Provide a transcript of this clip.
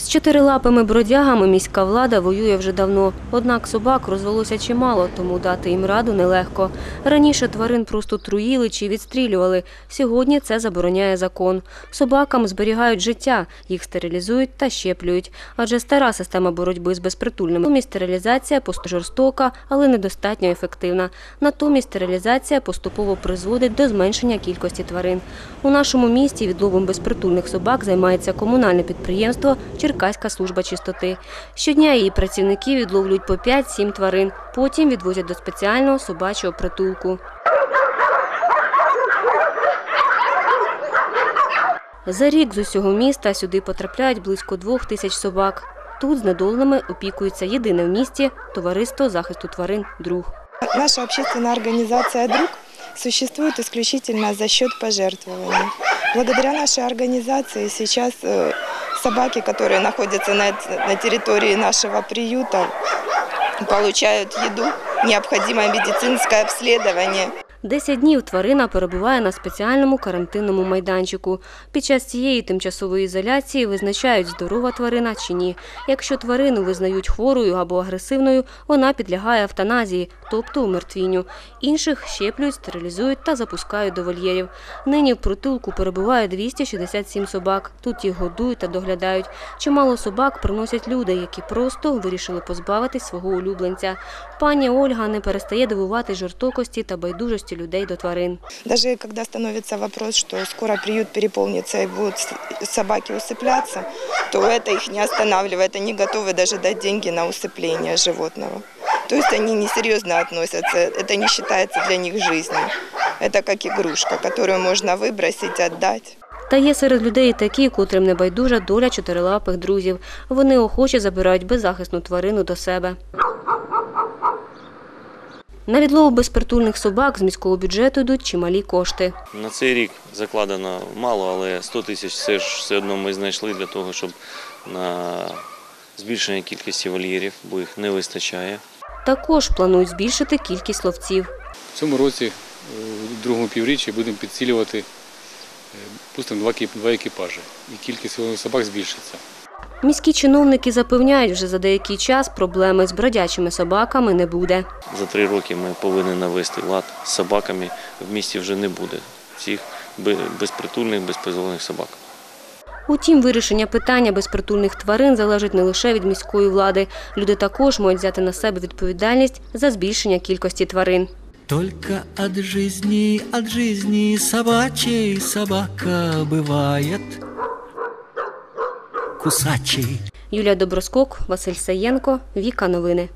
З чотирилапими бродягами міська влада воює вже давно. Однак собак розвелося чимало, тому дати їм раду нелегко. Раніше тварин просто труїли чи відстрілювали. Сьогодні це забороняє закон. Собакам зберігають життя, їх стерилізують та щеплюють. Адже стара система боротьби з безпритульними. Натомість стерилізація жорстока, але недостатньо ефективна. Натомість стерилізація поступово призводить до зменшення кількості тварин. У нашому місті відловом безпритульних собак займається комунальне підприємство Черкаська служба чистоти. Щодня її працівники відловлюють по 5-7 тварин, потім відвозять до спеціального собачого притулку. За рік з усього міста сюди потрапляють близько двох тисяч собак. Тут з недоленими опікується єдине в місті товариство захисту тварин друг. Наша общественная организация «Друг» существует исключительно за счет пожертвований. Благодаря нашей организации сейчас э, собаки, которые находятся на, на территории нашего приюта, получают еду, необходимое медицинское обследование. Десять днів тварина перебуває на спеціальному карантинному майданчику. Під час цієї тимчасової ізоляції визначають, здорова тварина чи ні. Якщо тварину визнають хворою або агресивною, вона підлягає евтаназії, тобто умертвінню. Інших щеплюють, стерилізують та запускають до вольєрів. Нині в притулку перебуває 267 собак. Тут їх годують та доглядають. Чимало собак приносять люди, які просто вирішили позбавитись свого улюбленця. Пані Ольга не перестає дивувати жорстокості та байдужості людей до тварин. Даже когда становится вопрос, что скоро приют переполнится и будут с- собаки усыпляться, то это их не останавливает. Они готовы даже дать деньги на усыпление животного. То есть они несерьезно относятся, это не считается для них жизнью. Это как игрушка, которую можно выбросить, отдать. Та є серед людей і такі, котрим не байдужа доля чотирилапих друзів. Вони охоче забирають беззахисну тварину до себе. На відлову безпритульних собак з міського бюджету йдуть чималі кошти. На цей рік закладено мало, але 100 тисяч все ж все одно ми знайшли для того, щоб на збільшення кількості вольєрів, бо їх не вистачає. Також планують збільшити кількість ловців. В цьому році, е, у другому півріччі, будемо підсилювати, е, пустимо два, екіпажі, і кількість собак збільшиться. Міські чиновники запевняють, вже за деякий час проблеми з бродячими собаками не буде. За три роки ми повинні навести лад з собаками. В місті вже не буде всіх бе- безпритульних, безпризовних собак. Утім, вирішення питання безпритульних тварин залежить не лише від міської влади. Люди також можуть взяти на себе відповідальність за збільшення кількості тварин. Только от жизни, от жизни собачьей собака бывает кусачей. Юлія Доброскок, Василь Саєнко, Віка Новини.